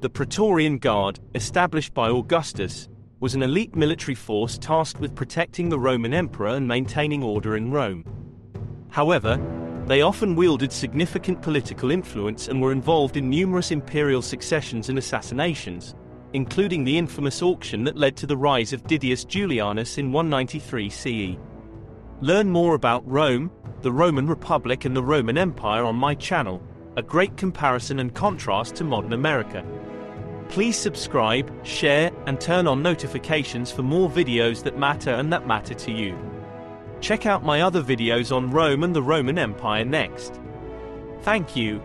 The Praetorian Guard, established by Augustus, was an elite military force tasked with protecting the Roman emperor and maintaining order in Rome. However, they often wielded significant political influence and were involved in numerous imperial successions and assassinations, including the infamous auction that led to the rise of Didius Julianus in 193 CE. Learn more about Rome, the Roman Republic and the Roman Empire on my channel, a great comparison and contrast to modern America. Please subscribe, share, and turn on notifications for more videos that matter and that matter to you. Check out my other videos on Rome and the Roman Empire next. Thank you.